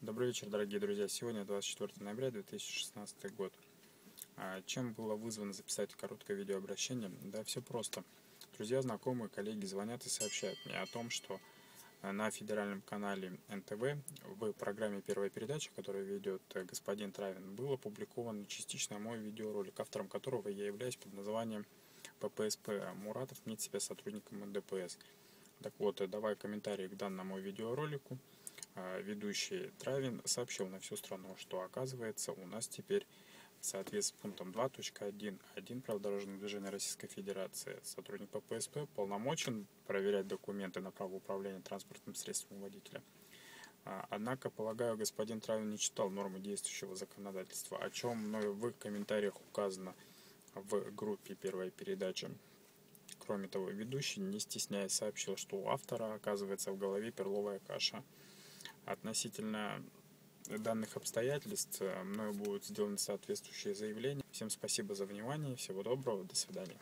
Добрый вечер, дорогие друзья. Сегодня 24 ноября 2016 год. А, чем было вызвано записать короткое видеообращение? Да все просто. Друзья, знакомые, коллеги звонят и сообщают мне о том, что а, на федеральном канале НТВ в программе «Первая передача», которую ведет э, господин Травин, был опубликован частично мой видеоролик, автором которого я являюсь под названием «ППСП. Муратов нет себя сотрудником ДПС». Так вот, э, давай комментарии к данному видеоролику. А, ведущий Травин сообщил на всю страну, что оказывается у нас теперь в соответствии с пунктом 2.1.1 правил дорожного движения Российской Федерации сотрудник ППСП полномочен проверять документы на право управления транспортным средством водителя. А, однако, полагаю, господин Травин не читал нормы действующего законодательства, о чем мною в комментариях указано в группе «Первая передача». Кроме того, ведущий, не стесняясь, сообщил, что у автора оказывается в голове перловая каша – Относительно данных обстоятельств мною будут сделаны соответствующие заявления. Всем спасибо за внимание, всего доброго, до свидания.